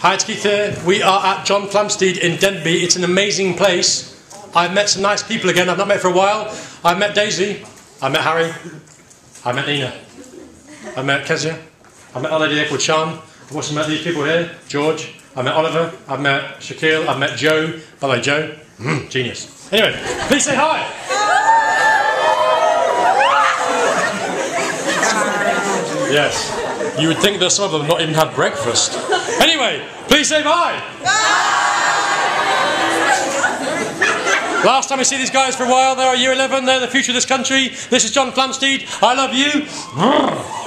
Hi, it's Keith here. We are at John Flamsteed in Denby. It's an amazing place. I've met some nice people again I've not met for a while. I met Daisy. I met Harry. I met Nina. I met Kezia. I met a lady called Sean. I've also met these people here. George. I met Oliver. I've met Shaquille. I've met Joe. By the way, Joe, mm, genius. Anyway, please say hi. Yes. You would think that some of them not even had breakfast. Anyway, please say bye. Last time I see these guys for a while, they're year 11, they're the future of this country. This is John Flamsteed. I love you.